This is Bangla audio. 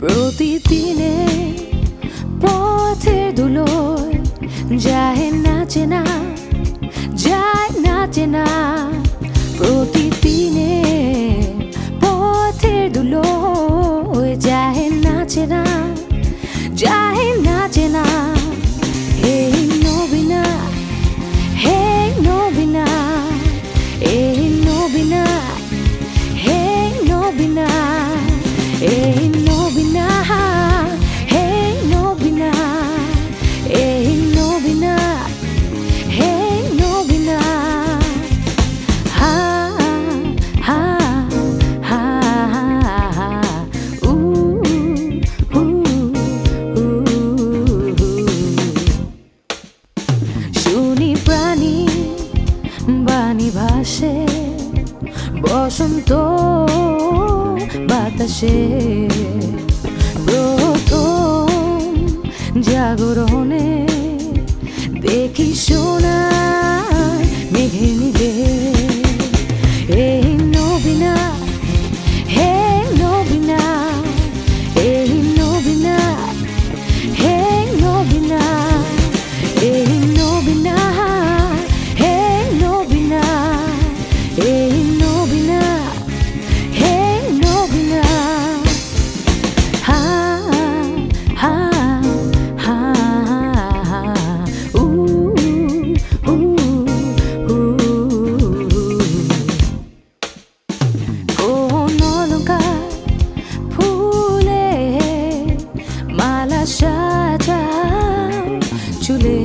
প্রতিদিনে পথে ধুলোয় যায় না চেনা বাণী ভাসে বসন্ত বাতাসে। প্রথম জাগরণের you live.